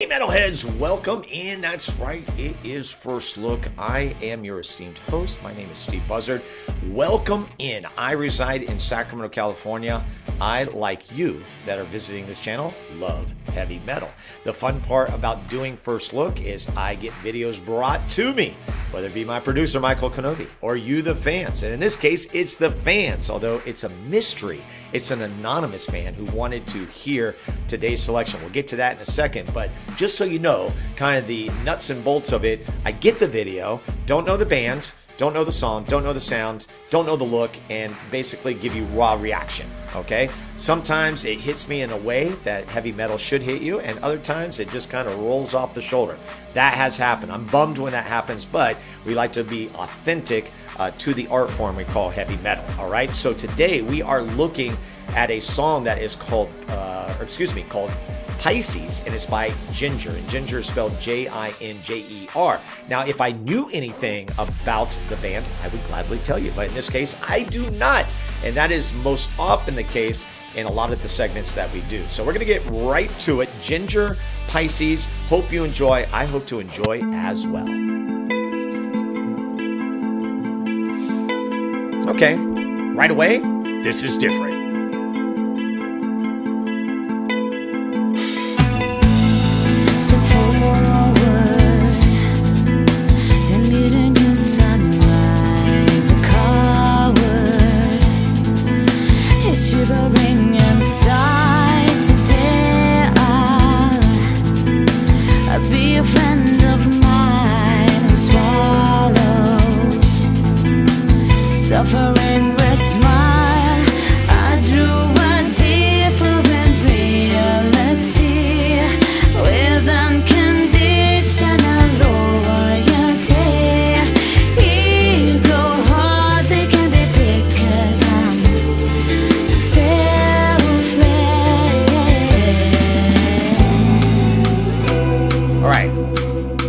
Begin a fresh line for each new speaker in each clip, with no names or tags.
Hey metalheads, welcome in. That's right, it is First Look. I am your esteemed host. My name is Steve Buzzard. Welcome in. I reside in Sacramento, California. I, like you that are visiting this channel, love heavy metal. The fun part about doing First Look is I get videos brought to me, whether it be my producer, Michael Kenobi, or you, the fans. And in this case, it's the fans, although it's a mystery. It's an anonymous fan who wanted to hear today's selection. We'll get to that in a second, but just so you know, kind of the nuts and bolts of it, I get the video, don't know the band, don't know the song, don't know the sound, don't know the look, and basically give you raw reaction. Okay? Sometimes it hits me in a way that heavy metal should hit you, and other times it just kind of rolls off the shoulder. That has happened. I'm bummed when that happens, but we like to be authentic uh, to the art form we call heavy metal. All right? So today we are looking at a song that is called, uh, or excuse me, called Pisces, and it's by Jinjer. And Jinjer is spelled J I N J E R. Now, if I knew anything about the band, I would gladly tell you, but in this case, I do not. And that is most often the case in a lot of the segments that we do. So we're going to get right to it. Jinjer, Pisces, hope you enjoy. I hope to enjoy as well. Okay, right away, this is different.
Suffering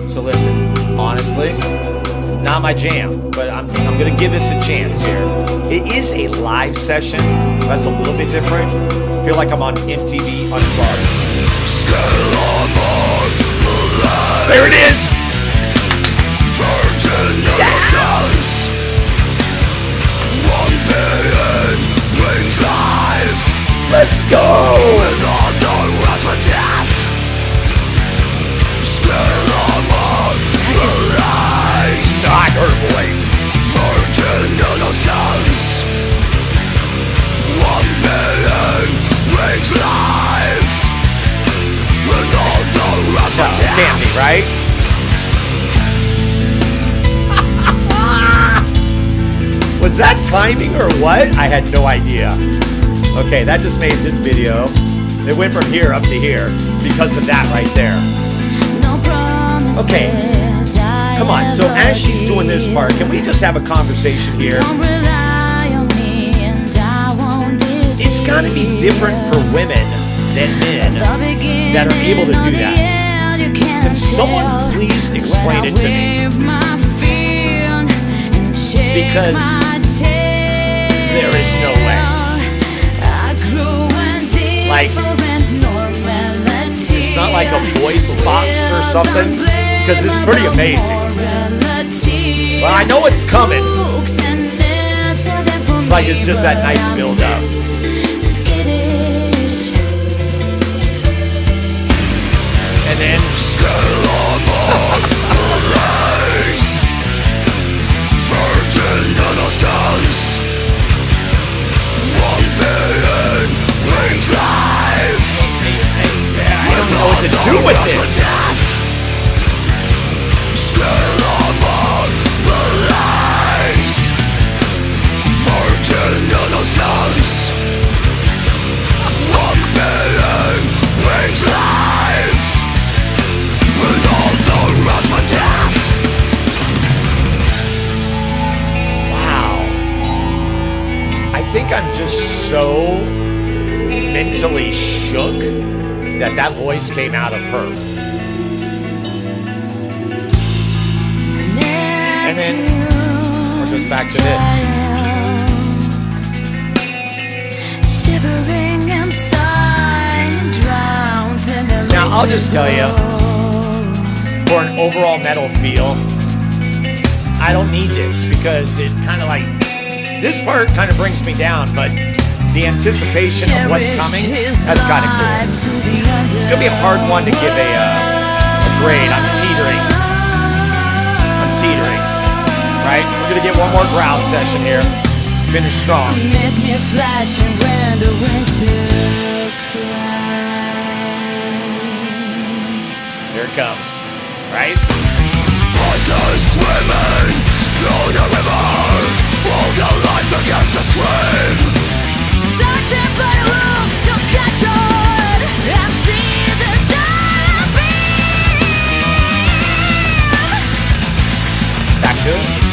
So listen, honestly, not my jam, but I'm, I'm to give this a chance here. It is a live session, so that's a little bit different. I feel like I'm on MTV Unplugged. There it is! Let's go! Timing or what? I had no idea. Okay, that just made this video. It went from here up to here because of that right there. Okay. Come on, so as she's doing this part, can we just have a conversation here?
Don't rely on me and I won't
It's got to be different for women than men that are able to do that. Can someone please explain it to me? Because Like, It's not like a voice box or something, because it's pretty amazing. Well, I know it's coming. It's like it's just that nice build up. And then think I'm just so mentally shook that that voice came out of her. And then we're just back to this.
Shivering inside, drowned in
Now, I'll just tell you, for an overall metal feel, I don't need this because it kind of like this part kind of brings me down, but the anticipation of what's coming, that's kind of cool. It's gonna be a hard one to give a, uh, a grade. I'm teetering. I'm teetering. Right? We're gonna get one more growl session here. Finish strong.
Make me flash and render into cries.
Here it comes. Right? Back to it.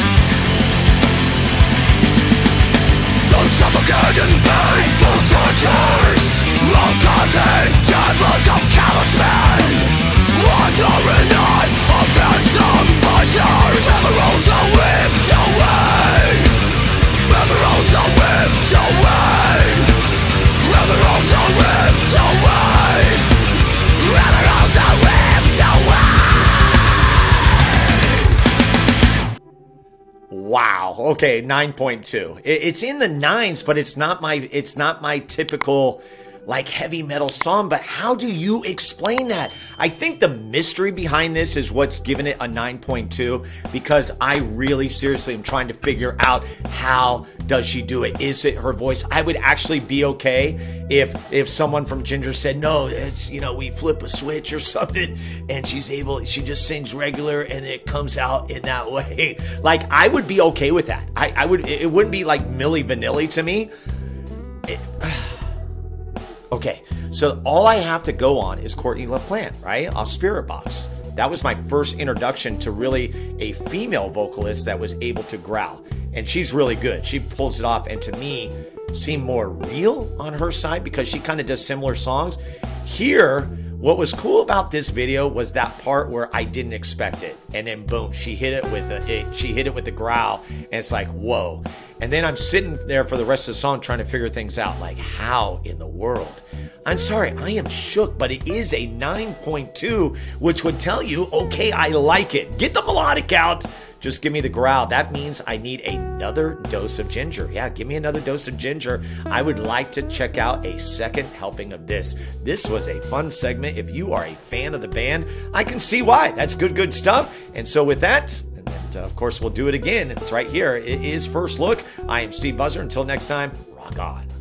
Don't suffocate in painful tortures Long-cutting chambers of callous men. Wandering on
Wow. Okay, 9.2. It's in the nines, but it's not my it's not my typical like heavy metal song, but how do you explain that? I think the mystery behind this is what's given it a 9.2 because I really seriously am trying to figure out how does she do it? Is it her voice? I would actually be okay if if someone from Jinjer said, "No, it's you know, we flip a switch or something and she's able she just sings regular and it comes out in that way." Like I would be okay with that. I I would it wouldn't be like Milli Vanilli to me. Okay, so all I have to go on is Courtney LaPlante, right? Off Spiritbox. That was my first introduction to really a female vocalist that was able to growl. And she's really good. She pulls it off, and to me, seemed more real on her side because she kind of does similar songs. Here, what was cool about this video was that part where I didn't expect it, and then boom, she hit it with the it, she hit it with the growl, and it's like whoa. And then I'm sitting there for the rest of the song trying to figure things out, like how in the world. I'm sorry, I am shook, but it is a 9.2, which would tell you, okay, I like it. Get the melodic out. Just give me the growl. That means I need another dose of ginger. Yeah, give me another dose of ginger. I would like to check out a second helping of this. This was a fun segment. If you are a fan of the band, I can see why. That's good, good stuff. And so, with that, uh, of course, we'll do it again. It's right here. It is First Look. I am Steve Buzzard. Until next time, rock on.